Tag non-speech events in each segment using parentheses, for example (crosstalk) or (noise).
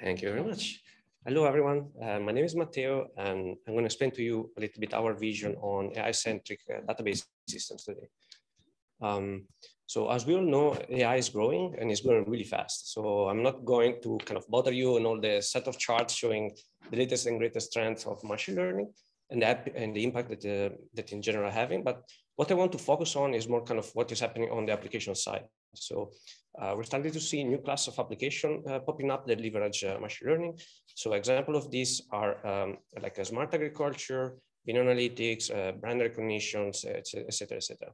Thank you very much. Hello, everyone. Uh, my name is Matteo, and I'm going to explain to you a little bit our vision on AI-centric uh, database systems today. Um, so as we all know, AI is growing and it's growing really fast. So I'm not going to kind of bother you on all the set of charts showing the latest and greatest trends of machine learning and, that, and the impact that, uh, that in general having. But what I want to focus on is more kind of what is happening on the application side. So uh, we're starting to see new class of application uh, popping up that leverage uh, machine learning. So example of these are um, like smart agriculture, video analytics, uh, brand recognitions, et cetera, et cetera.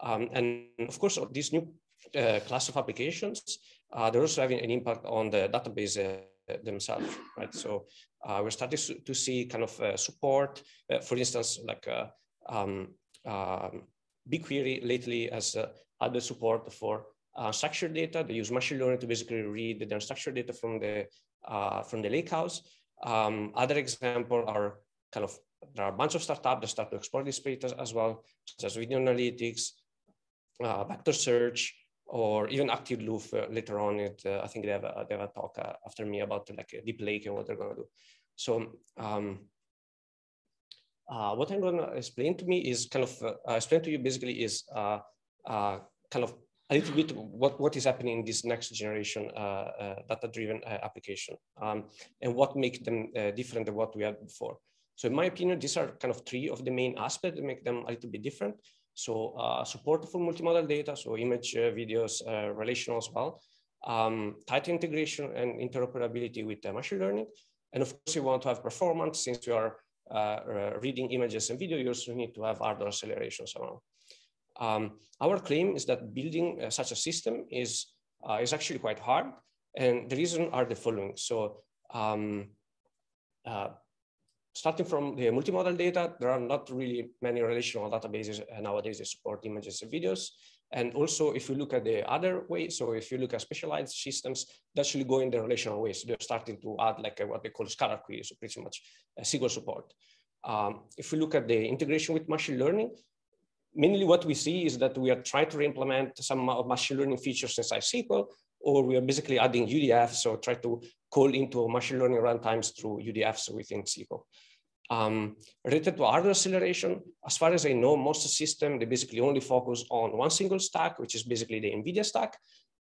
Um, and of course, these new uh, class of applications, uh, they're also having an impact on the database themselves, right? So we're starting to see kind of support, for instance, like um, um, BigQuery lately has other support for uh, structured data. They use machine learning to basically read the unstructured data from the uh, from the lakehouse. Um, other example are kind of there are a bunch of startups that start to explore this data as well, such as video analytics, uh, vector search, or even Activeloop uh, later on. It, uh, I think they have a, they have a talk uh, after me about like a deep lake and what they're going to do. So um, uh, what I'm going to explain to me is kind of uh, explain to you basically is uh, uh, kind of a little bit what, what is happening in this next generation uh, uh, data-driven application um, and what makes them different than what we had before. So in my opinion, these are kind of three of the main aspects that make them a little bit different. So support for multimodal data, so image, videos, relational as well, um, tight integration and interoperability with machine learning. And of course, you want to have performance since you are reading images and video, you also need to have hardware acceleration somehow. Um, our claim is that building uh, such a system is, uh, is actually quite hard. And the reason are the following. So um, uh, starting from the multimodal data, there are not really many relational databases nowadays that support images and videos. And also, if you look at the other way, so if you look at specialized systems, they actually go in the relational ways. They're starting to add like a, what they call scalar queries, so pretty much a SQL support. Um, if we look at the integration with machine learning, mainly what we see is that we are trying to implement some machine learning features inside SQL, or we are basically adding UDFs, so try to call into machine learning runtimes through UDFs within SQL. Um, related to hardware acceleration, as far as I know, most systems, they basically only focus on one single stack, which is basically the NVIDIA stack,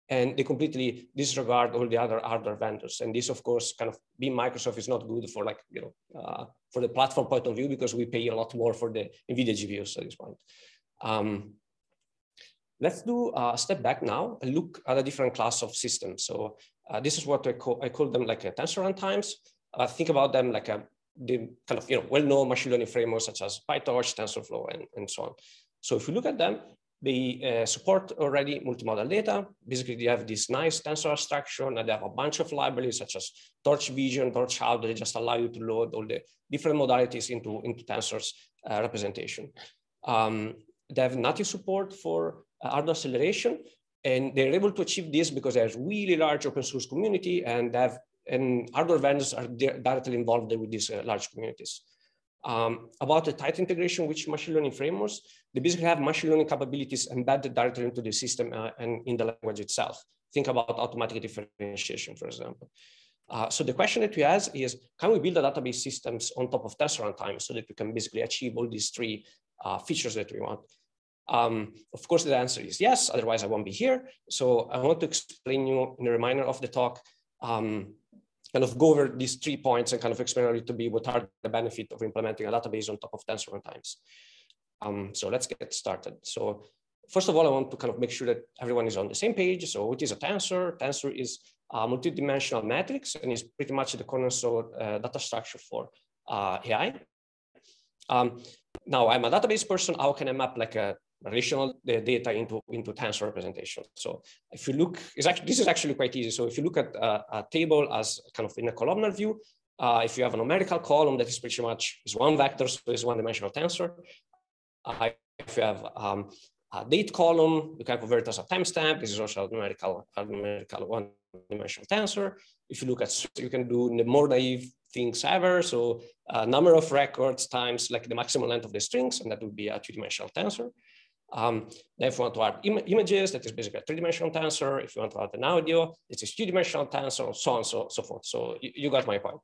and they completely disregard all the other hardware vendors. And this, of course, kind of being Microsoft is not good for like, you know, uh, for the platform point of view, because we pay a lot more for the NVIDIA GPUs at this point. Um, let's do a step back now and look at a different class of systems. So uh, this is what I call, I call them like a tensor runtimes. Uh, think about them like a the kind of you know well-known machine learning frameworks such as PyTorch, TensorFlow, and, and so on. So if you look at them, they uh, support already multimodal data. Basically, they have this nice tensor abstraction, and they have a bunch of libraries such as Torch Vision, Torch How, they just allow you to load all the different modalities into, into tensors uh, representation. Um, they have native support for uh, hardware acceleration, and they're able to achieve this because there's really large open source community and they have and hardware vendors are directly involved with these uh, large communities. Um, about the tight integration with machine learning frameworks, they basically have machine learning capabilities embedded directly into the system uh, and in the language itself. Think about automatic differentiation, for example. Uh, so the question that we ask is, can we build a database systems on top of tensor runtime so that we can basically achieve all these three uh, features that we want? Um, of course, the answer is yes, otherwise I won't be here. So I want to explain you in a reminder of the talk, um, kind of go over these three points and kind of explain little bit what are the benefit of implementing a database on top of tensor runtimes. Um, so let's get started. So first of all, I want to kind of make sure that everyone is on the same page. So what is a tensor? Tensor is a multidimensional matrix and is pretty much the cornerstone uh, data structure for uh, AI. Um, now I'm a database person. How can I map like a relational data into, into tensor representation. So if you look, actually, this is actually quite easy. So if you look at a, a table as kind of in a columnar view, uh, if you have a numerical column that is pretty much is one vector, so it's one dimensional tensor. Uh, if you have um, a date column, you can convert as a timestamp. This is also a numerical, a numerical one dimensional tensor. If you look at, you can do the more naive things ever. So uh, number of records times like the maximum length of the strings, and that would be a two dimensional tensor. Um, then if you want to add Im images, that is basically a three-dimensional tensor. If you want to add an audio, it's a two-dimensional tensor, so on and so, so forth. So you, got my point.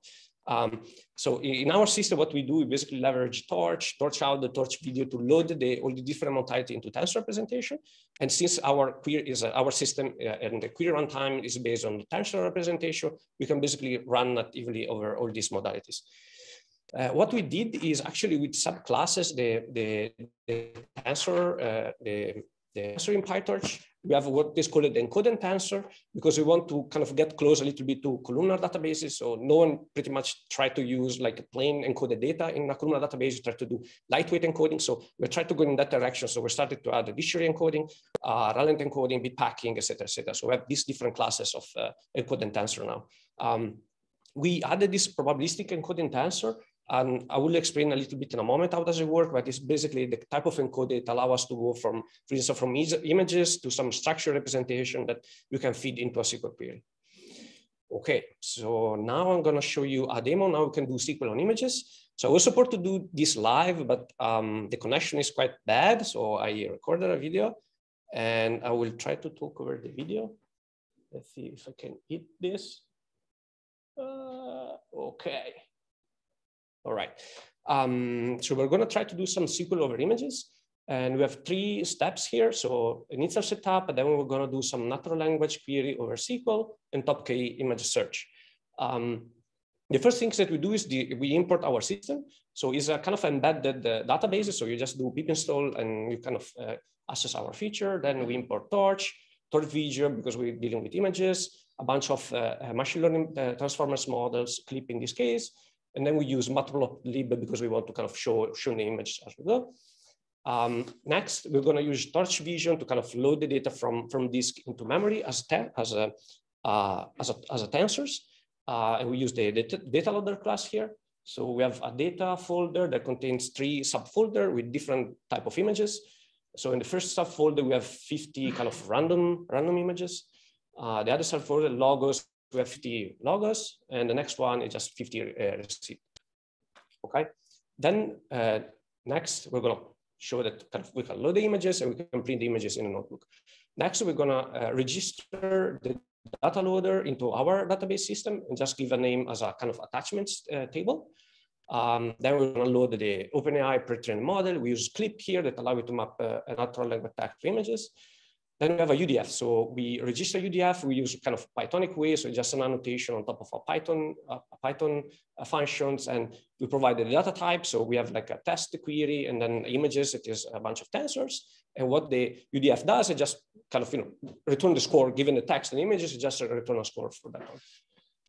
Um, so in our system, what we do, we basically leverage Torch, Torch the Torch Video to load the, all the different modality into tensor representation. And since our query is uh, our system uh, and the query runtime is based on the tensor representation, we can basically run natively over all these modalities. Uh, what we did is actually with subclasses, the, the, the tensor, uh, the, the tensor in PyTorch, we have what is called the encoded tensor because we want to kind of get close a little bit to columnar databases. So no one pretty much tried to use like a plain encoded data in a columnar database, we try to do lightweight encoding. So we tried to go in that direction. So we started to add dictionary encoding, uh, encoding, bit packing, et cetera, et cetera. So we have these different classes of uh, encoded tensor now. Um, we added this probabilistic encoding tensor and I will explain a little bit in a moment how does it work, but it's basically the type of encode that allow us to go from, for instance, from images to some structured representation that you can feed into a SQL query. Okay, so now I'm gonna show you a demo. Now we can do SQL on images. So I was supposed to do this live, but um, the connection is quite bad. So I recorded a video and I will try to talk over the video. Let's see if I can hit this. Uh, okay. All right. Um, so we're going to try to do some SQL over images. And we have three steps here. So initial setup, and then we're going to do some natural language query over SQL and top K image search. Um, the first things that we do is the, we import our system. So it's a kind of embedded uh, database. So you just do pip install and you kind of uh, access our feature. Then we import Torch, Torch Video because we're dealing with images, a bunch of uh, machine learning uh, transformers models, Clip in this case, and then we use matplotlib because we want to kind of show, show the image as we go. Um, next, we're going to use Torch Vision to kind of load the data from, from disk into memory as a, as a, uh, as a, as a tensors. Uh, and we use the data, data loader class here. So we have a data folder that contains three subfolder with different type of images. So in the first subfolder, we have 50 kind of random, random images. Uh, the other subfolder, logos, we have 50 loggers, and the next one is just 50 uh, receipt. Okay. Then uh, next, we're gonna show that kind of we can load the images and we can print the images in a notebook. Next, we're gonna uh, register the data loader into our database system and just give a name as a kind of attachments uh, table. Um, then we're going to load the OpenAI pre-trained model. We use Clip here that allow you to map uh, natural language text to images. Then we have a UDF. So we register UDF. We use kind of Pythonic way. So just an annotation on top of a Python, uh, Python uh, functions. And we provide the data type. So we have like a test query and then images. It is a bunch of tensors. And what the UDF does, it just kind of, you know, return the score given the text and images, it just return a score for that one.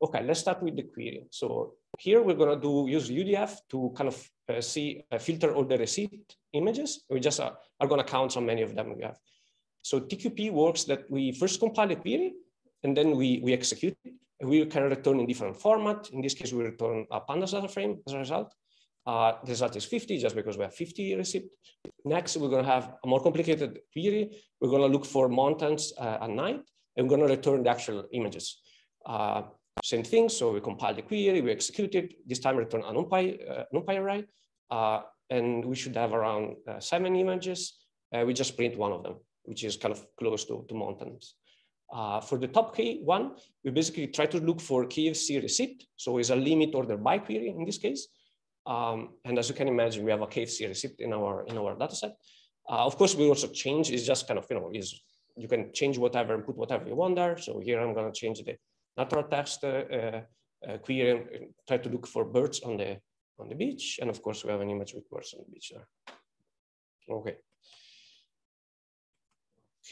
Okay, let's start with the query. So here we're going to do use UDF to kind of uh, see, uh, filter all the receipt images. We just uh, are going to count how many of them we have. So TQP works that we first compile a query and then we, we execute it. We can return in different format. In this case, we return a pandas data frame as a result. Uh, the result is 50 just because we have 50 receipt. Next, we're going to have a more complicated query. We're going to look for mountains uh, at night and we're going to return the actual images. Uh, same thing. So we compile the query, we execute it. This time return a NumPy, NumPy array. And we should have around uh, seven images. Uh, we just print one of them which is kind of close to, to mountains. Uh, for the TopK one, we basically try to look for KFC receipt. So it's a limit order by query in this case. Um, and as you can imagine, we have a KFC receipt in our, in our dataset. Uh, of course, we also change, it's just kind of, you know, is you can change whatever and put whatever you want there. So here I'm gonna change the natural text uh, uh, uh query and try to look for birds on the, on the beach. And of course, we have an image with birds on the beach there. Okay.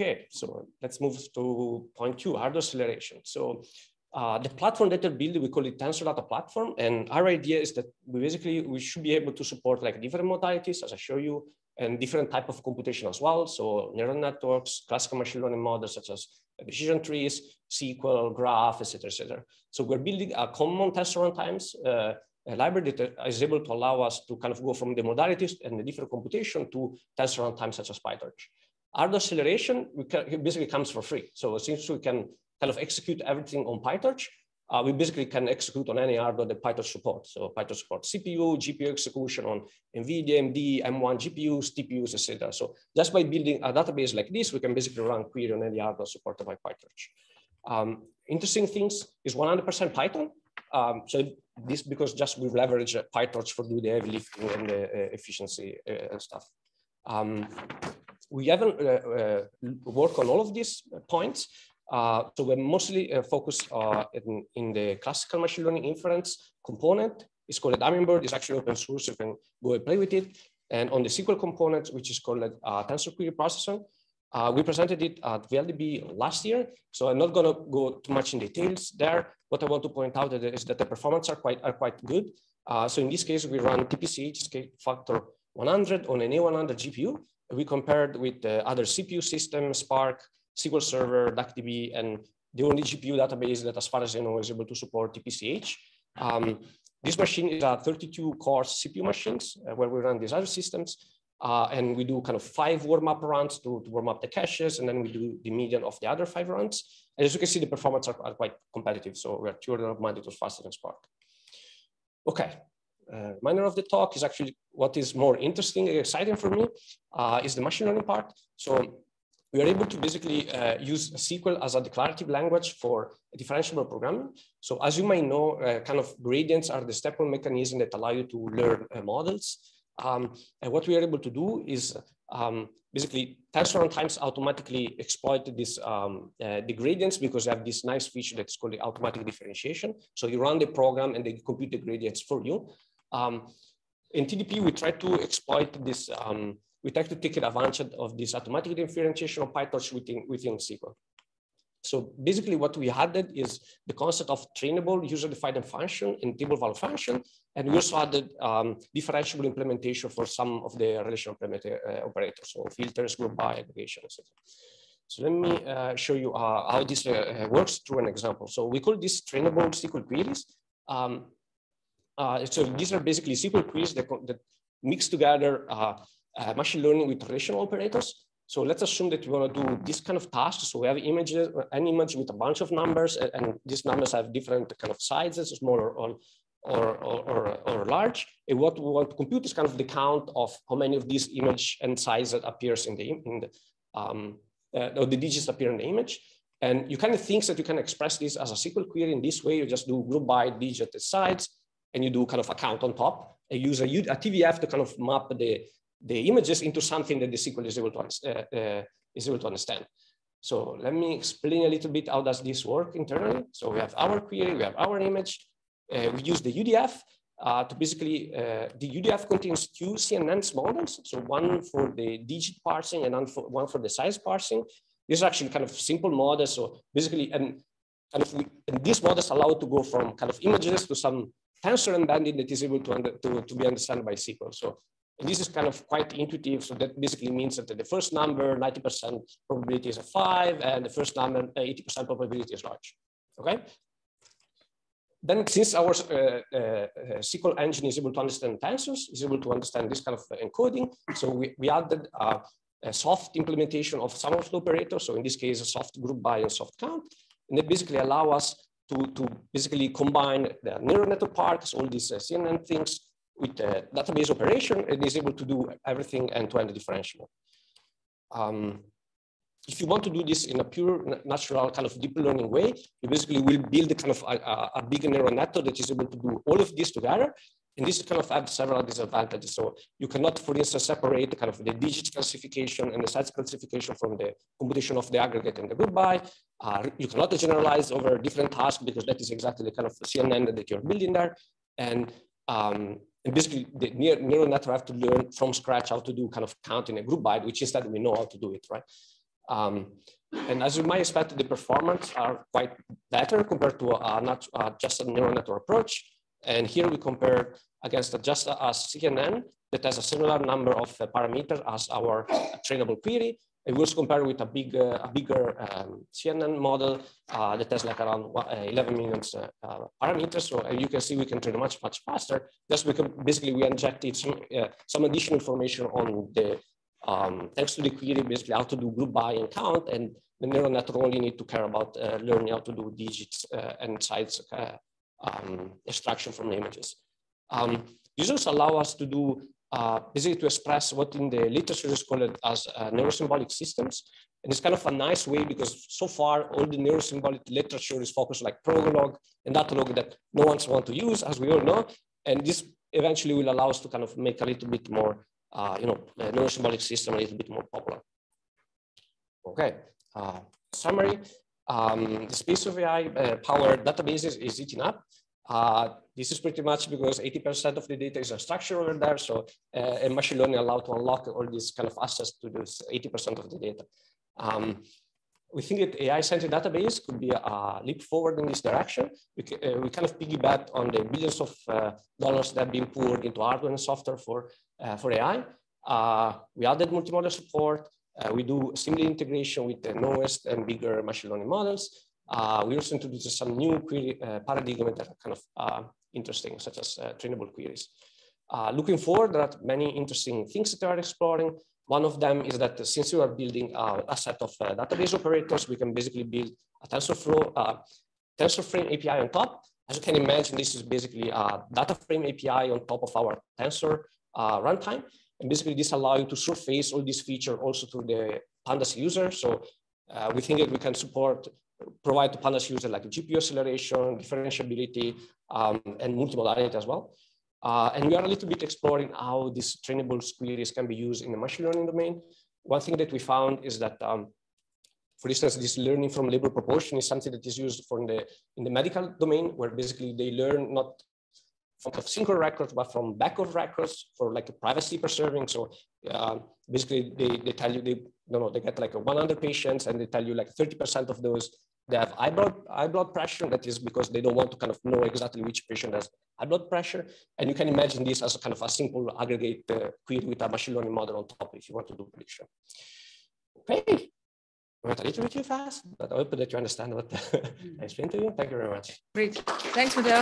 Okay, so let's move to point two, hardware acceleration. So uh, the platform that we're building, we call it Tensor Data Platform. And our idea is that we basically, we should be able to support like different modalities, as I show you, and different type of computation as well. So neural networks, classical machine learning models, such as decision trees, SQL, graph, et cetera, et cetera. So we're building a common tensor runtimes, uh, a library that is able to allow us to kind of go from the modalities and the different computation to tensor runtimes such as PyTorch. Our acceleration can, basically comes for free. So since we can kind of execute everything on PyTorch, uh, we basically can execute on any hardware that PyTorch supports. So PyTorch supports CPU, GPU execution on NVIDIA, AMD, M1 GPUs, TPUs, etc. So just by building a database like this, we can basically run query on any hardware supported by PyTorch. Um, interesting things is 100% Python. Um, so this because just we leverage PyTorch for do the heavy lifting and the uh, efficiency uh, and stuff. Um, we haven't uh, uh, worked on all of these points, uh, so we're mostly focused in, in, the classical machine learning inference component. It's called a Hummingbird. It's actually open source. You can go and play with it. And on the SQL component, which is called Tensor Query Processor, uh, we presented it at VLDB last year. So I'm not going to go too much in details there. What I want to point out is that the performance are quite, are quite good. Uh, so in this case, we run TPCH factor 100 on an A100 GPU. We compared with other CPU systems, Spark, SQL Server, DuckDB, and the only GPU database that, as far as I know, is able to support TPCH. Um, this machine is a 32 core CPU machines uh, where we run these other systems. Uh, and we do kind of five warm up runs to, to, warm up the caches, and then we do the median of the other five runs. And as you can see, the performance are, are quite competitive. So we're two order of magnitude faster than Spark. Okay, uh, minor of the talk is actually what is more interesting and exciting for me uh, is the machine learning part. So we are able to basically uh, use SQL as a declarative language for differentiable programming. So as you might know, uh, kind of gradients are the step-one mechanism that allow you to learn uh, models. Um, and what we are able to do is um, basically tensor runtimes automatically exploit this um, uh, the gradients because they have this nice feature that's called automatic differentiation. So you run the program and they compute the gradients for you. Um, in TDP, we try to exploit this um, we try to take advantage of this automatic differentiation of PyTorch within, within SQL. So basically what we added is the concept of trainable user-defined function and table value function. And we also added um, differentiable implementation for some of the relational uh, operators, so filters, group by, aggregation, etc. So let me uh, show you uh, how this uh, works through an example. So we call this trainable SQL queries. Um, uh, so these are basically SQL queries that, that mix together uh, uh, machine learning with relational operators. So let's assume that we want to do this kind of task. So we have images, an image with a bunch of numbers, and, and these numbers have different kind of sizes, small or, or, or, or, or large. And what we want to compute is kind of the count of how many of these image and size that appears in the, in the um, uh, or the digits appear in the image. And you kind of think that you can express this as a SQL query in this way. You just do group by digit size, and you do kind of a count on top. And use a, a TVF to kind of map the the images into something that the SQL is able to, uh, uh, is able to understand. So let me explain a little bit how does this work internally. So we have our query, we have our image. Uh, we use the UDF uh, to basically, uh, the UDF contains two CNN models. So one for the digit parsing and one for, the size parsing. This is actually kind of simple models. So basically, and, of we, and these models allow to go from kind of images to some tensor embedding that is able to, under, to, to be understood by SQL. So this is kind of quite intuitive. So that basically means that the first number, 90% probability is a five, and the first number, 80% probability is large, okay? Then since our uh, uh, SQL engine is able to understand tensors, is able to understand this kind of encoding, so we, we added uh, a soft implementation of some of the operators. So in this case, a soft group by and soft count. And they basically allow us to, to basically combine the neural network parts, all these uh, CNN things, with the database operation, it is able to do everything end-to-end -end differential. Um, if you want to do this in a pure natural kind of deep learning way, you basically will build a kind of a, a, big neural network that is able to do all of this together. And this kind of has several disadvantages. So you cannot, for instance, separate kind of the digit classification and the size classification from the computation of the aggregate and the group by. Uh, you cannot generalize over different tasks because that is exactly the kind of CNN that you're building there. And um, and basically the neural network have to learn from scratch how to do kind of counting a group byte, which instead we know how to do it, right? Um, and as you might expect, the performance are quite better compared to a, not uh, just a neural network approach. And here we compare against just a, CNN that has a similar number of uh, parameters as our trainable query. It was compared with a big, uh, a bigger um, CNN model uh, that has like around uh, 11 million parameters. So you can see we can train much, much faster. Just because basically we injected some, some additional information on the um, thanks to the query, basically how to do group by and count, and the neural network only need to care about uh, learning how to do digits uh, and size uh, um, extraction from the images. Um, also allow us to do uh, basically to express what in the literature is called as uh, neurosymbolic systems. And it's kind of a nice way because so far all the neurosymbolic literature is focused like Prolog and Datalog that no one's want to use, as we all know. And this eventually will allow us to kind of make a little bit more, uh, you know, neurosymbolic system a little bit more popular. Okay, uh, summary. Um, the space of AI uh, powered databases is eating up. Uh, this is pretty much because 80% of the data is unstructured over there. So uh, machine learning allowed to unlock all these kind of access to this 80% of the data. Um, we think that AI-centric database could be a leap forward in this direction. We, uh, we kind of piggyback on the billions of uh, dollars that have been poured into hardware and software for, uh, for AI. Uh, we added multimodal support. We do similar integration with the newest and bigger machine learning models. Uh, we also introduced some new query paradigm that are kind of interesting, such as trainable queries. looking forward, there are many interesting things that we are exploring. One of them is that since we are building uh, a set of uh, database operators, we can basically build a TensorFlow, uh, TensorFrame API on top. As you can imagine, this is basically a data frame API on top of our Tensor uh, runtime. And basically this allows you to surface all these features also to the Pandas user. So uh, we think that we can support, provide to Pandas user like GPU acceleration, differentiability, um, and multimodality as well. Uh, and we are a little bit exploring how these trainable queries can be used in the machine learning domain. One thing that we found is that, um, for instance, this learning from label proportion is something that is used for in the, in the medical domain, where basically they learn not the single records, but from bag of records for like a privacy preserving. So uh, basically they, they tell you, they, no, no, they get like 100 patients and they tell you like 30% of those they have high blood, high blood pressure. That is because they don't want to kind of know exactly which patient has high blood pressure. And you can imagine this as a kind of a simple aggregate uh, query with a machine learning model on top if you want to do prediction. Okay, went a little bit too fast, but I hope that you understand what (laughs) I explained to you. Thank you very much. Great. Thanks, Matteo.